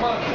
放。